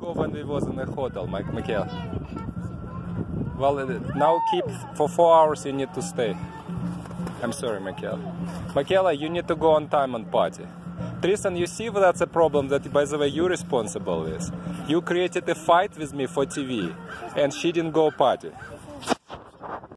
Go when we was in the hotel, Mike Michael. Well, now keep for four hours. You need to stay. I'm sorry, Michaela. Michaela, you need to go on time and party. Tristan, you see that's a problem that, by the way, you're responsible with. You created a fight with me for TV, and she didn't go party.